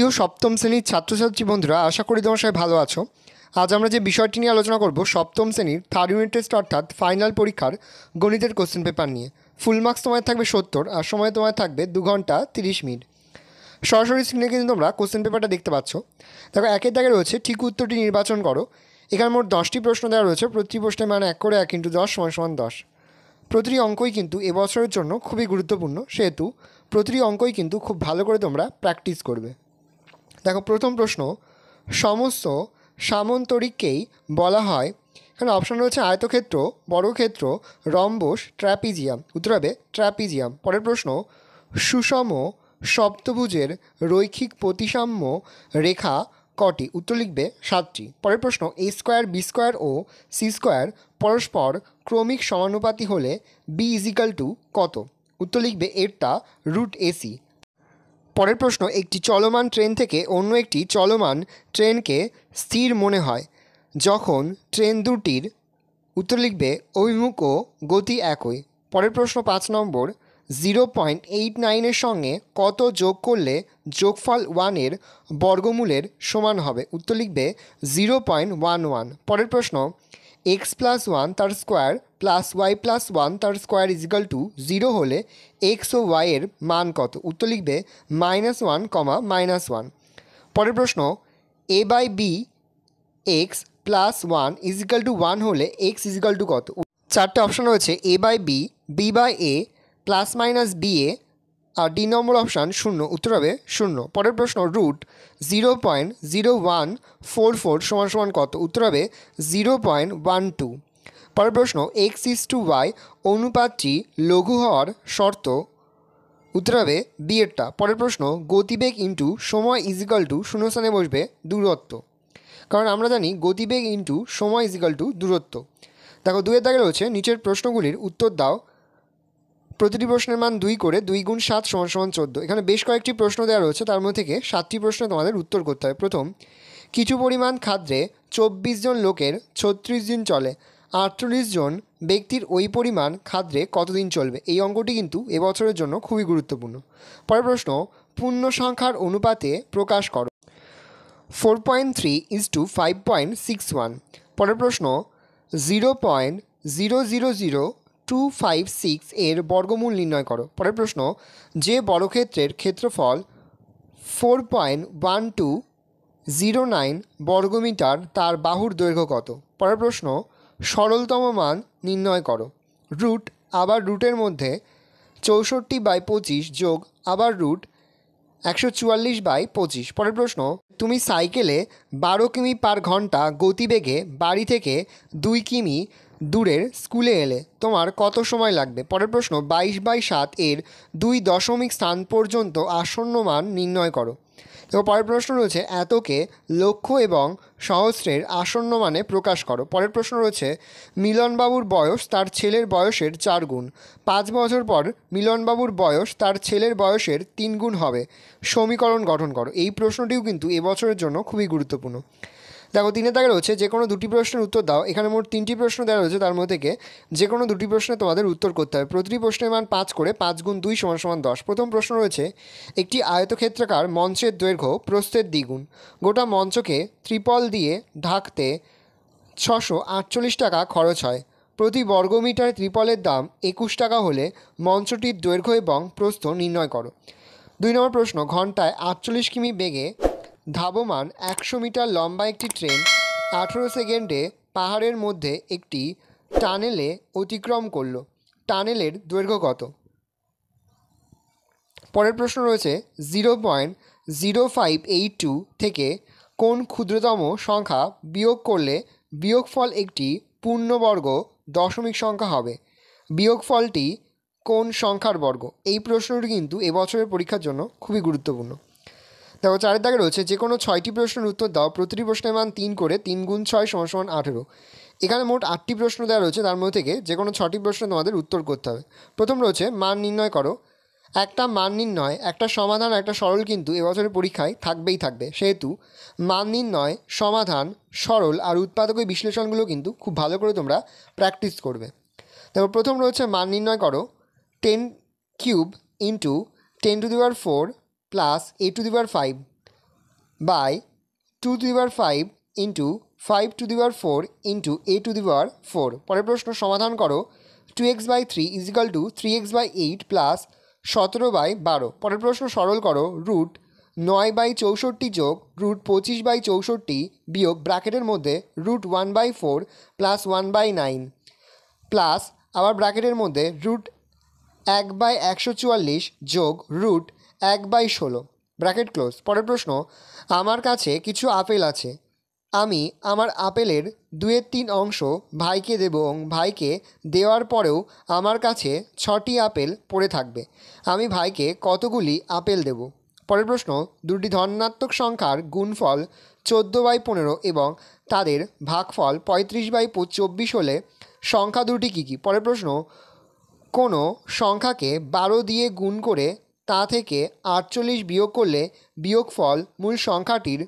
প্রিয় সপ্তম শ্রেণির ছাত্রছাত্রী বন্ধুরা, আশা করি তোমার সবাই ভালো আছো। আজ আমরা যে বিষয়টি নিয়ে আলোচনা করব, সপ্তম শ্রেণির থার্ড ইউনিট টেস্ট অর্থাৎ ফাইনাল পরীক্ষার গণিতের কোশ্চেন পেপার নিয়ে। ফুল মার্কস তোমায় থাকবে সত্তর, আর সময় তোমায় থাকবে দু ঘণ্টা তিরিশ মিনিট। সরাসরি স্ক্রিনে কিন্তু তোমরা কোশ্চেন পেপারটা দেখতে পাচ্ছ। দেখো, একের দাগে রয়েছে, ঠিক উত্তরটি নির্বাচন করো। এখানে মোট দশটি প্রশ্ন দেওয়া রয়েছে প্রতিটি প্রশ্নের মানে এক করে এক ইন্টু দশ সমান সমান দশ। প্রতিটি অঙ্কই কিন্তু এবছরের জন্য খুবই গুরুত্বপূর্ণ, সেহেতু প্রতিটি অঙ্কই কিন্তু খুব ভালো করে তোমরা প্র্যাকটিস করবে। দেখো, প্রথম প্রশ্ন, সমস্ত সামন্তরিককেই বলা হয়। এখানে অপশন রয়েছে আয়তক্ষেত্র, বর্গক্ষেত্র, রম্বস, ট্র্যাপিজিয়াম। উত্তর হবে ট্র্যাপিজিয়াম। পরের প্রশ্ন, সুষম সপ্তভুজের রৈখিক প্রতিসাম্য রেখা কটি? উত্তর লিখবে সাতটি। পরের প্রশ্ন এ স্কোয়ার বি স্কোয়ার ও সি স্কোয়ার পরস্পর ক্রমিক সমানুপাতি হলে বি ইজিক্যাল টু কত? উত্তর লিখবে এরটা রুট এসি পরের প্রশ্ন, একটি চলমান ট্রেন থেকে অন্য একটি চলমান ট্রেনকে স্থির মনে হয়। যখন ট্রেন দুটির উত্তর লিখবে, অভিমুখ ও গতি একই। পরের প্রশ্ন, পাঁচ নম্বর, জিরো পয়েন্ট এইট নাইনের সঙ্গে কত যোগ করলে যোগফল ওয়ানের বর্গমূলের সমান হবে? উত্তর লিখবে, জিরো পয়েন্ট ওয়ান ওয়ান। পরের প্রশ্ন এক্স প্লাস ওয়ান তার square plus Y plus one তার স্কোয়ার ইজিক্যাল টু জিরো হলে এক্স ও ওয়াইয়ের মান কত? উত্তর লিখবে minus one comma minus one পরের প্রশ্ন A by B X plus one equal to one হলে এক্স ইজিক্যাল টু কত? চারটে অপশান রয়েছে A by B B by A plus minus B A R D number option শূন্য, উত্তর হবে শূন্য। পরের প্রশ্ন root zero point zero one four four সমান সমান কত? উত্তর হবে জিরো পয়েন্ট ওয়ান টু পরের প্রশ্ন এক্স ইস টু ওয়াই অনুপাতটি লঘু হওয়ার শর্ত? উত্তর হবে বি এরটা। পরের প্রশ্ন, গতিবেগ ইন্টু সময় ইজিক্যাল টু শূন্যস্থানে বসবে দূরত্ব। কারণ আমরা জানি গতিবেগ ইন্টু সময় ইজিক্যাল টু দূরত্ব। দেখো, দুয়ের দাগে রয়েছে নিচের প্রশ্নগুলির উত্তর দাও। প্রতিটি প্রশ্নের মান দুই করে দুই গুণ সাত সমান সমান চোদ্দ। এখানে বেশ কয়েকটি প্রশ্ন দেওয়া রয়েছে, তার মধ্যে থেকে সাতটি প্রশ্ন তোমাদের উত্তর করতে হবে প্রথম, কিছু পরিমাণ খাদ্যে চব্বিশ জন লোকের ছত্রিশ দিন চলে, আটচল্লিশ জন ব্যক্তির ওই পরিমাণ খাদ্যে কতদিন চলবে? এই অঙ্কটি কিন্তু এবছরের জন্য খুবই গুরুত্বপূর্ণ। পরের প্রশ্ন, পূর্ণ সংখ্যার অনুপাতে প্রকাশ করো। Four point three is to five point six one. পরের প্রশ্ন, zero point zero zero zero two five six এর বর্গমূল নির্ণয় করো। পরের প্রশ্ন, যে বর্গক্ষেত্রের ক্ষেত্রফল four point one two zero nine বর্গমিটার তার বাহুর দৈর্ঘ্য কত? পরের প্রশ্ন, সরলতম মান নির্ণয় করো। রুট আবার রুটের মধ্যে চৌষট্টি বাই পঁচিশ যোগ আবার রুট একশো চুয়াল্লিশ বাই পঁচিশ। পরের প্রশ্ন, তুমি সাইকেলে বারো কিমি পার ঘণ্টা গতিবেগে বাড়ি থেকে দুই কিমি দূরের স্কুলে এলে তোমার কত সময় লাগবে? পরের প্রশ্ন, বাইশ বাই সাত এর দুই দশমিক স্থান পর্যন্ত আসন্ন মান নির্ণয় করো। তো পরের প্রশ্ন রয়েছে, এতকে লক্ষ এবং সহস্রের আসন্ন মানে প্রকাশ করো। পরের প্রশ্ন রয়েছে, মিলনবাবুর বয়স তার ছেলের বয়সের চার গুণ। পাঁচ বছর পর মিলনবাবুর বয়স তার ছেলের বয়সের তিন গুণ হবে। সমীকরণ গঠন করো। এই প্রশ্নটিও কিন্তু এবছরের জন্য খুবই গুরুত্বপূর্ণ। দেখো তিনে দাগে রয়েছে, যে কোনো দুটি প্রশ্নের উত্তর দাও। এখানে মোট তিনটি প্রশ্ন দেওয়া রয়েছে, তার মধ্যে থেকে যে কোনো দুটি প্রশ্নে তোমাদের উত্তর করতে হবে। প্রতিটি প্রশ্নের মান পাঁচ করে, পাঁচ গুণ দুই সমান সমান দশ। প্রথম প্রশ্ন রয়েছে, একটি আয়তক্ষেত্রাকার মঞ্চের দৈর্ঘ্য প্রস্থের দ্বিগুণ। গোটা মঞ্চকে ত্রিপল দিয়ে ঢাকতে ছশো আটচল্লিশ টাকা খরচ হয়। প্রতি বর্গমিটার ত্রিপলের দাম একুশ টাকা হলে মঞ্চটির দৈর্ঘ্য এবং প্রস্থ নির্ণয় করো। দুই নম্বর প্রশ্ন, ঘন্টায় আটচল্লিশ কিমি বেগে ধাবমান একশো মিটার লম্বা একটি ট্রেন আঠেরো সেকেন্ডে পাহাড়ের মধ্যে একটি টানেলে অতিক্রম করল। টানেলের দৈর্ঘ্য কত? পরের প্রশ্ন রয়েছে, zero point zero five eight two থেকে কোন ক্ষুদ্রতম সংখ্যা বিয়োগ করলে বিয়োগফল একটি পূর্ণবর্গ দশমিক সংখ্যা হবে? বিয়োগফলটি কোন সংখ্যার বর্গ? এই প্রশ্নটি কিন্তু এবছরের পরীক্ষার জন্য খুবই গুরুত্বপূর্ণ। দেখো চারের দাগে রয়েছে যে কোনো ছয়টি প্রশ্নের উত্তর দাও। প্রতিটি প্রশ্নের মান তিন করে, তিন গুণ ছয় সমান আঠেরো। এখানে মোট আটটি প্রশ্ন দেওয়া রয়েছে, তার মধ্যে থেকে যে কোনো ছটি প্রশ্ন তোমাদের উত্তর করতে হবে। প্রথম রয়েছে, মান নির্ণয় করো। একটা মান নির্ণয়, একটা সমাধান, একটা সরল কিন্তু এবছরের পরীক্ষায় থাকবেই থাকবে। সেহেতু মান নির্ণয়, সমাধান, সরল আর উৎপাদক বিশ্লেষণগুলো কিন্তু খুব ভালো করে তোমরা প্র্যাকটিস করবে। দেখো প্রথম রয়েছে, মান নির্ণয় করো। Ten cube into ten to the power four plus A to the power five by two to the five into five to the power four into A to the four পরের প্রশ্ন, সমাধান করো two X by three equal to three X by eight plus সতেরো by বারো। পরের প্রশ্ন, সরল করো রুট নয় বাই চৌষট্টি যোগ রুট পঁচিশ বাই চৌষট্টি বিয়োগ ব্র্যাকেটের মধ্যে root one by four plus one by nine plus আবার ব্র্যাকেটের মধ্যে রুট এক বাই একশো চুয়াল্লিশ যোগ রুট এক বাই ষোলো ব্র্যাকেট ক্লোজ পরের প্রশ্ন, আমার কাছে কিছু আপেল আছে। আমি আমার আপেলের দুয়ের তিন অংশ ভাইকে দেব এবং ভাইকে দেওয়ার পরেও আমার কাছে ছটি আপেল পড়ে থাকবে। আমি ভাইকে কতগুলি আপেল দেব? পরের প্রশ্ন, দুটি ধনাত্মক সংখ্যার গুণফল চোদ্দ বাই পনেরো এবং তাদের ভাগফল পঁয়ত্রিশ বাই চব্বিশ হলে সংখ্যা দুটি কী কী? পরের প্রশ্ন, কোনো সংখ্যাকে বারো দিয়ে গুণ করে তা থেকে আটচল্লিশ বিয়োগ করলে বিয়োগফল মূল সংখ্যাটির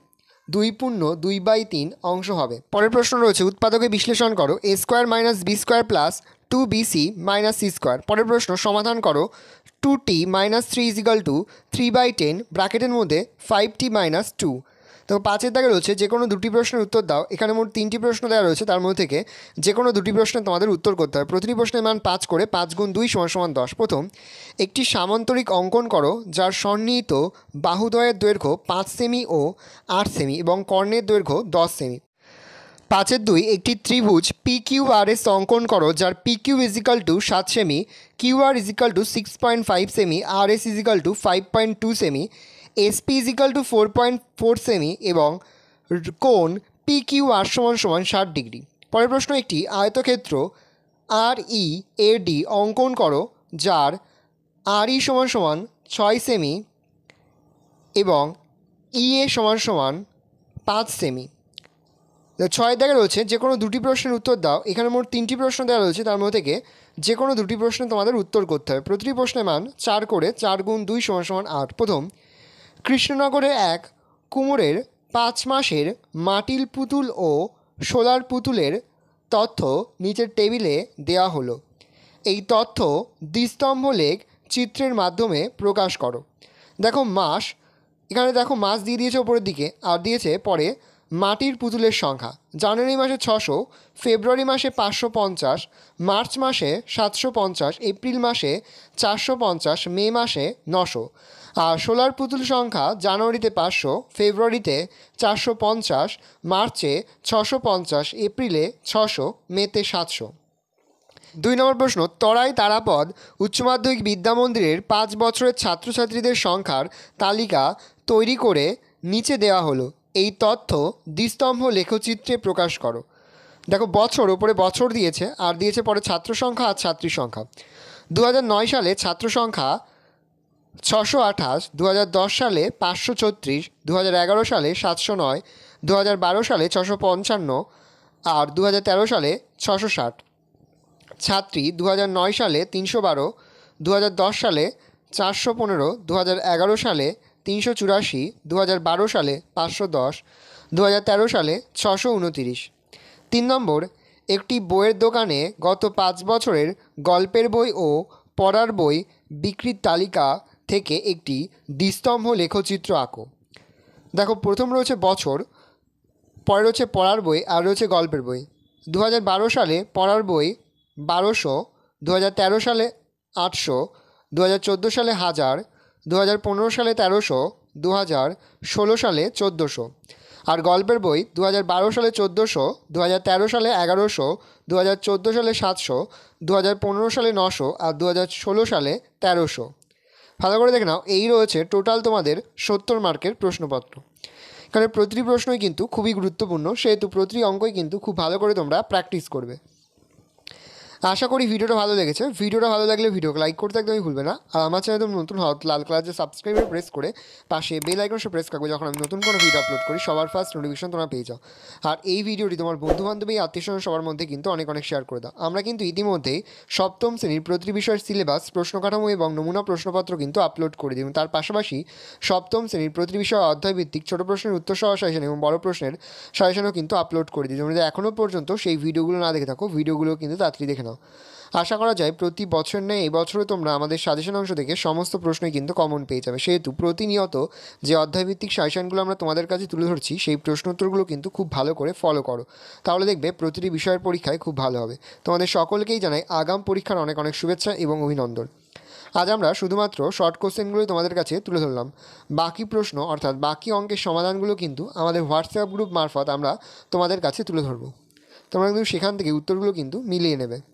দুই পূর্ণ দুই বাই তিন অংশ হবে। পরের প্রশ্ন রয়েছে, উৎপাদকে বিশ্লেষণ করো A square minus B square plus two B C minus C square পরের প্রশ্ন, সমাধান করো two T minus three equal to three by ten ব্র্যাকেটের মধ্যে ফাইভ টি মাইনাস টু তো পাঁচের দাগে রয়েছে, যে কোনো দুটি প্রশ্নের উত্তর দাও। এখানে মোট তিনটি প্রশ্ন দেওয়া রয়েছে, তার মধ্যে থেকে যে কোনো দুটি প্রশ্নে তোমাদের উত্তর করতে হবে। প্রতিটি প্রশ্নের মান পাঁচ করে, পাঁচ গুণ দুই সমান সমান দশ। প্রথম, একটি সামান্তরিক অঙ্কন করো, যার সন্নিহিত বাহুদয়ের দৈর্ঘ্য পাঁচ সেমি ও আট সেমি এবং কর্ণের দৈর্ঘ্য দশ সেমি। পাঁচের দুই, একটি ত্রিভুজ পি কিউ আর এস অঙ্কন করো, যার পি কিউ ইজিক্যাল টু সাত semi Q R equal to six point five semi R S equal to five point two semi S P equal to four point four semi এবং কোণ P Q R সমান সমান ষাট degree. পরের প্রশ্ন একটি, আয়তক্ষেত্র আর ই এ ডি অঙ্কন করো, যার আর ই সমান সমান ছয় সেমি এবং ই এ সমান সমান পাঁচ সেমি ছয় দাগে রয়েছে, যে কোনো দুটি প্রশ্নের উত্তর দাও। এখানে মোট তিনটি প্রশ্ন দেওয়া রয়েছে, তার মধ্যে থেকে যে কোনো দুটি প্রশ্নে তোমাদের উত্তর করতে হবে। প্রতিটি প্রশ্নের মান চার করে চার গুণ দুই সমান সমান আট। প্রথম কৃষ্ণনগরে এক, কুমোরের পাঁচ মাসের মাটির পুতুল ও সোলার পুতুলের তথ্য নিচের টেবিলে দেওয়া হলো। এই তথ্য দ্বিস্তম্ভ লেখ চিত্রের মাধ্যমে প্রকাশ করো। দেখো মাস, এখানে দেখো মাস দিয়ে দিয়েছে ওপরের দিকে, আর দিয়েছে পরে মাটির পুতুলের সংখ্যা। জানুয়ারি মাসে ছশো, ফেব্রুয়ারি মাসে পাঁচশো পঞ্চাশ, মার্চ মাসে সাতশো পঞ্চাশ, এপ্রিল মাসে চারশো পঞ্চাশ, মে মাসে নশো। আর সোলার পুতুল সংখ্যা জানুয়ারিতে পাঁচশো, ফেব্রুয়ারিতে চারশো পঞ্চাশ, মার্চে ছশো পঞ্চাশ, এপ্রিলে ছশো, মেতে সাতশো। দুই নম্বর প্রশ্ন, তরাই তারাপদ উচ্চ মাধ্যমিক বিদ্যা মন্দিরের পাঁচ বছরের ছাত্রছাত্রীদের সংখ্যার তালিকা তৈরি করে নিচে দেওয়া হলো। এই তথ্য দ্বিস্তম্ভ লেখচিত্রে প্রকাশ করো। দেখো, বছর, ওপরে বছর দিয়েছে, আর দিয়েছে পরে ছাত্র সংখ্যা আর ছাত্রী সংখ্যা। দু সালে ছাত্র সংখ্যা ছশো আঠাশ দু সালে পাঁচশো ছত্রিশ দু সালে সাতশো নয় দু সালে ছশো পঞ্চান্ন আর দু হাজার তেরো সালে ছশো ষাট। ছাত্রী দু সালে তিনশো বারো দু সালে চারশো পনেরো দু সালে তিনশো চুরাশি দু সালে পাঁচশো দশ দু সালে ছশো উনতিরিশ। তিন নম্বর, একটি বইয়ের দোকানে গত পাঁচ বছরের গল্পের বই ও পড়ার বই বিক্রির তালিকা থেকে একটি দ্বিস্তম্ভ লেখচিত্র আঁকো। দেখো, প্রথম রয়েছে বছর, পরে রয়েছে পড়ার বই, আর রয়েছে গল্পের বই। দু হাজার বারো সালে পড়ার বই বারোশো দু হাজার তেরো সালে আটশো দু সালে হাজার দু সালে তেরোশো দু সালে চোদ্দোশো। আর গল্পের বই দু হাজার বারো সালে চোদ্দোশো দু হাজার তেরো সালে এগারোশো দু হাজার চোদ্দ সালে সাতশো দু সালে নশো, আর দু হাজার ষোলো সালে তেরোশো। ভালো করে দেখে নাও, এই রয়েছে টোটাল তোমাদের সত্তর মার্কের প্রশ্নপত্র। কারণ প্রতিটি প্রশ্নই কিন্তু খুবই গুরুত্বপূর্ণ, সেহেতু প্রতিটি অঙ্কই কিন্তু খুব ভালো করে তোমরা প্র্যাকটিস করবে। আশা করি ভিডিওটা ভালো লেগেছে। ভিডিওটা ভালো লাগলে ভিডিওকে লাইক করতে একদমই ভুলবে না। আর আমার চ্যানেল নতুন হওয়া লাল কালার যে সাবস্ক্রাইবার প্রেস করে, পাশে বেল আইকন সে প্রেস করবে যখন আমি নতুন কোনো ভিডিও আপলোড করি, সবার ফার্স্ট নোটিফিকেশন তোমরা পেয়ে যাও। আর এই ভিডিওটি তোমার বন্ধু বান্ধবী আত্মীয় স্বজন সবার মধ্যে কিন্তু অনেক অনেক শেয়ার করে দাও। আমরা কিন্তু ইতিমধ্যেই সপ্তম শ্রেণির প্রতিটি বিষয়ের সিলেবাস প্রশ্ন কাঠামো এবং নমুনা প্রশ্নপত্র কিন্তু আপলোড করে দিই। তার পাশাপাশি সপ্তম শ্রেণির প্রতিটি বিষয় অধ্যায়ভিত্তিক ছোটো প্রশ্নের উত্তর সহ সাজেশন এবং বড় প্রশ্নের সাজেশনও কিন্তু আপলোড করে দিই। তোমরা এখনও পর্যন্ত সেই ভিডিওগুলো না দেখে থাকো ভিডিওগুলো কিন্তু তাড়াতাড়ি দেখে নাও। আশা করা যায় প্রতি বছর নেয় এই বছরও তোমরা আমাদের সাজেশন অংশ থেকে সমস্ত প্রশ্নই কিন্তু কমন পেয়ে যাবে। সেহেতু প্রতিনিয়ত যে অধ্যায়ভিত্তিক সাজেশনগুলো আমরা তোমাদের কাছে তুলে ধরছি, সেই প্রশ্নোত্তরগুলো কিন্তু খুব ভালো করে ফলো করো। তাহলে দেখবে প্রতিটি বিষয়ের পরীক্ষায় খুব ভালো হবে। তোমাদের সকলকেই জানাই আগাম পরীক্ষার অনেক অনেক শুভেচ্ছা এবং অভিনন্দন। আজ আমরা শুধুমাত্র শর্ট কোশ্চেনগুলোই তোমাদের কাছে তুলে ধরলাম। বাকি প্রশ্ন, অর্থাৎ বাকি অঙ্কের সমাধানগুলো কিন্তু আমাদের হোয়াটসঅ্যাপ গ্রুপ মারফত আমরা তোমাদের কাছে তুলে ধরবো। তোমরা কিন্তু সেখান থেকে উত্তরগুলো কিন্তু মিলিয়ে নেবে।